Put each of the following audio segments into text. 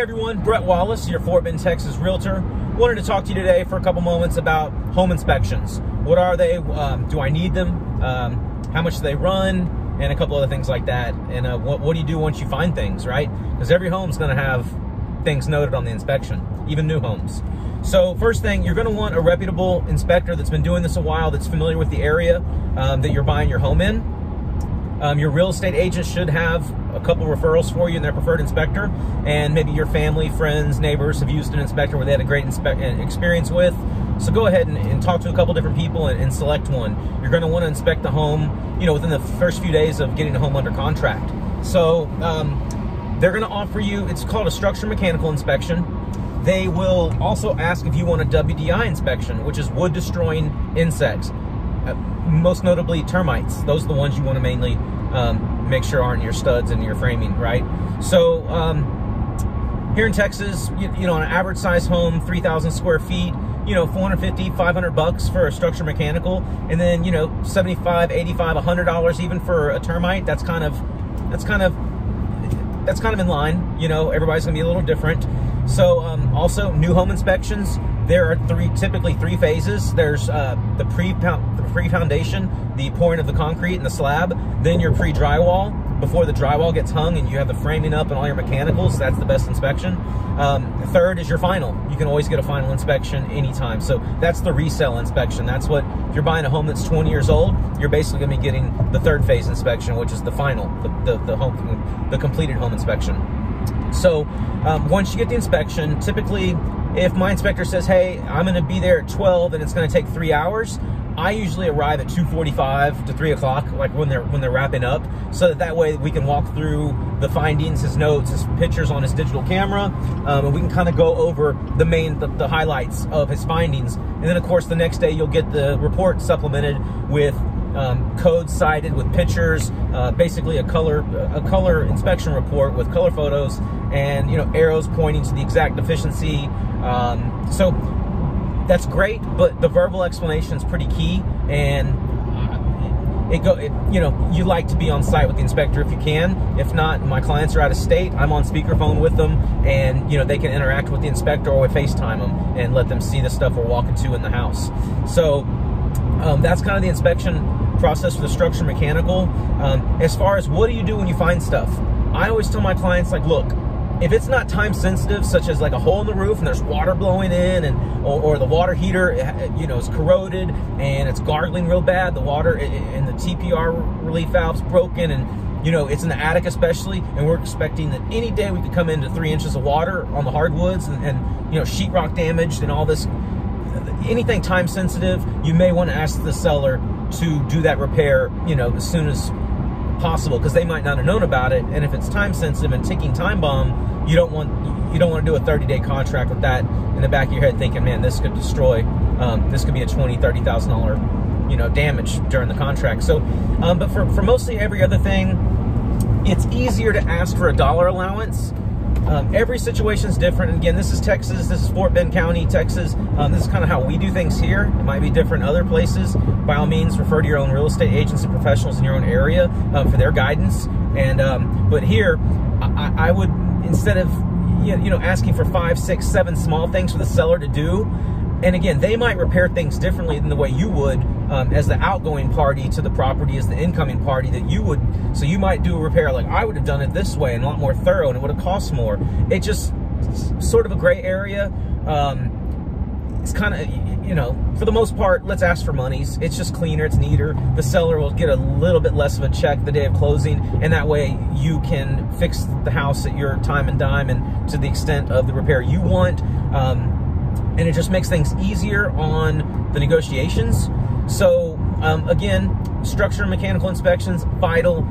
everyone, Bret Wallace, your Fort Bend, Texas realtor. Wanted to talk to you today for a couple moments about home inspections. What are they? Um, do I need them? Um, how much do they run? And a couple other things like that. And uh, what, what do you do once you find things, right? Because every home's going to have things noted on the inspection, even new homes. So first thing, you're going to want a reputable inspector that's been doing this a while, that's familiar with the area um, that you're buying your home in. Um, your real estate agent should have a couple referrals for you in their preferred inspector, and maybe your family, friends, neighbors have used an inspector where they had a great uh, experience with. So go ahead and, and, talk to a couple different people and, and select one. You're going to want to inspect the home, you know, within the first few days of getting the home under contract. So um, they're going to offer you. It's called a structure mechanical inspection. They will also ask if you want a WDI inspection, which is wood destroying insects. Uh, most notably termites. Those are the ones you want to mainly um, make sure aren't your studs and your framing, right? So um, here in Texas, you, you know, an average size home, 3,000 square feet, you know, 450, 500 bucks for a structure mechanical, and then, you know, 75, 85, 100 dollars even for a termite. That's kind of, that's kind of, that's kind of in line. You know, everybody's gonna be a little different. So um, also new home inspections, there are three, typically three phases. There's uh, the pre the pre foundation, the pouring of the concrete and the slab, then your pre drywall before the drywall gets hung and you have the framing up and all your mechanicals. That's the best inspection. Um, third is your final. You can always get a final inspection anytime. So that's the resale inspection. That's what if you're buying a home that's 20 years old, you're basically to be getting the third phase inspection, which is the final, the, the, the home, the completed home inspection. So um, once you get the inspection, typically if my inspector says, hey, I'm gonna be there at 12 and it's gonna take three hours, I usually arrive at 2:45 to 3 o'clock, like when they're when they're wrapping up, so that that way we can walk through the findings, his notes, his pictures on his digital camera, um, and we can kind of go over the main the, the, highlights of his findings. And then of course the next day you'll get the report supplemented with um, codes cited with pictures, uh, basically a color a color inspection report with color photos and you know arrows pointing to the exact deficiency. Um, so that's great, but the verbal explanation is pretty key and it go it, you know you like to be on site with the inspector if you can. If not my clients are out of state. I'm on speakerphone with them and you know they can interact with the inspector or facetime them and let them see the stuff we're walking to in the house. So um, that's kind of the inspection process for the structure mechanical. Um, as far as what do you do when you find stuff, I always tell my clients like, look, if it's not time sensitive, such as like a hole in the roof and there's water blowing in, and or, or the water heater, you know, is corroded and it's gargling real bad, the water and the TPR relief valve's broken, and you know it's in the attic especially, and we're expecting that any day we could come into three inches of water on the hardwoods, and, and you know sheetrock damaged and all this. Anything time sensitive, you may want to ask the seller to do that repair, you know, as soon as possible because they might not have known about it. And if it's time sensitive and ticking time bomb, you don't want you don't want to do a 30 day contract with that in the back of your head thinking, man, this could destroy, um, this could be a 20, 30,000 dollar, you know, damage during the contract. So, um, but for, for mostly every other thing, it's easier to ask for a dollar allowance um, every situation is different. Again, this is Texas. This is Fort Bend County, Texas. Um, this is kind of how we do things here. It might be different other places. By all means, refer to your own real estate agents and professionals in your own area uh, for their guidance. And um, but here, I, I would instead of you know asking for five, six, seven small things for the seller to do, and again, they might repair things differently than the way you would um, as the outgoing party to the property as the incoming party that you would. So you might do a repair like I would have done it this way and a lot more thorough and it would have cost more. It just sort of a gray area. Um, it's kind of, you know, for the most part, let's ask for monies. It's just cleaner, it's neater. The seller will get a little bit less of a check the day of closing, and that way you can fix the house at your time and dime and to the extent of the repair you want. Um, and it just makes things easier on the negotiations. So um, again, structure and mechanical inspections, vital.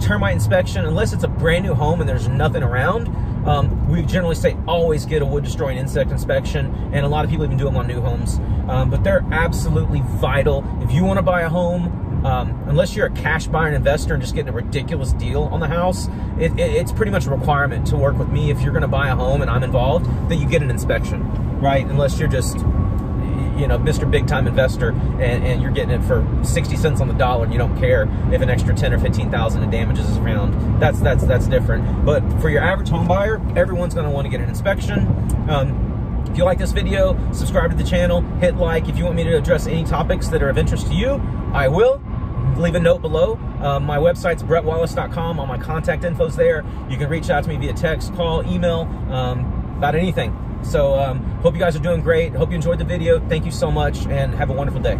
Termite inspection, unless it's a brand new home and there's nothing around, um, we generally say always get a wood destroying insect inspection, and a lot of people even do them on new homes. Um, but they're absolutely vital. If you want to buy a home, um, unless you're a cash buyer and investor and just getting a ridiculous deal on the house, it, it, it's pretty much a requirement to work with me if you're going to buy a home and I'm involved that you get an inspection right? Unless you're just, you know Mr. Big Time Investor and, and you're getting it for 60 cents on the dollar and you don't care if an extra 10 or 15,000 in damages is found. That's that's that's different. But for your average home buyer, everyone's going to want to get an inspection. Um, if you like this video, subscribe to the channel, hit like. If you want me to address any topics that are of interest to you, I will. Leave a note below. Um, my website's bretwallace.com. All my contact info's there. You can reach out to me via text, call, email, um, about anything. So um, hope you guys are doing great. Hope you enjoyed the video. Thank you so much and have a wonderful day.